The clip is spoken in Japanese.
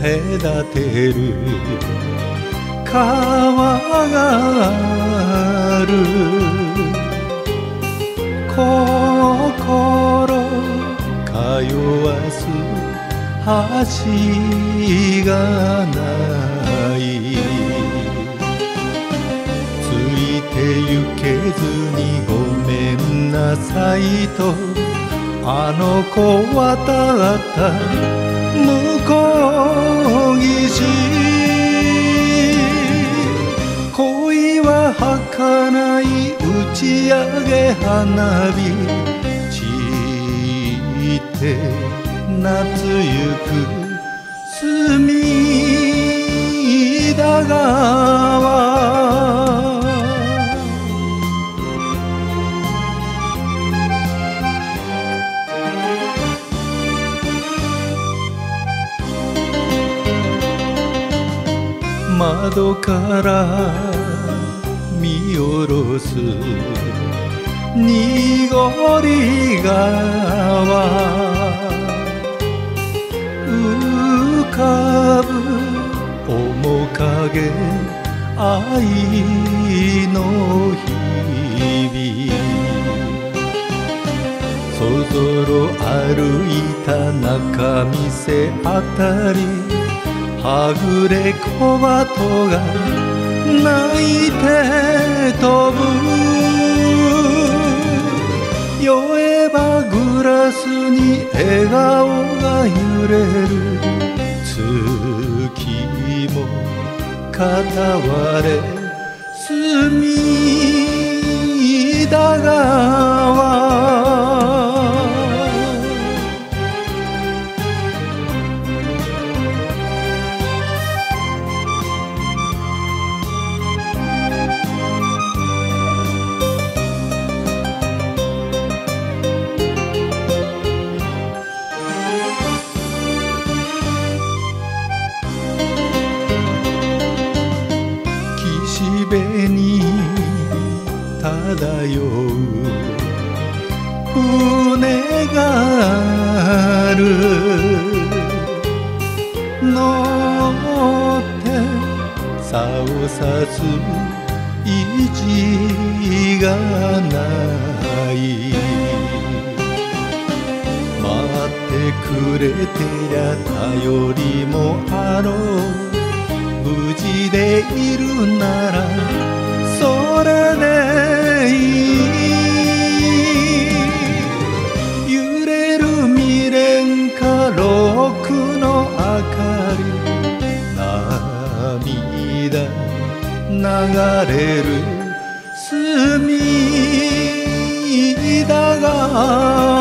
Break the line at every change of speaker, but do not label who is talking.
隔てる。川がある。心通わす橋がない。ついてゆけずにごめんなさいと。あの子渡った向こう岸恋は儚い打ち上げ花火散って夏ゆく隅田川窓から見下ろす濁り川浮かぶ面影愛の日々そぞろ歩いた中店あたりはぐれ小鳩が泣いて飛ぶ酔えばグラスに笑顔が揺れる月も片割れ隅漂う。船がある。乗って竿さす意地がない。待ってくれてや頼りもあろう。無事でいるならロックの明かり涙流れる隅田川。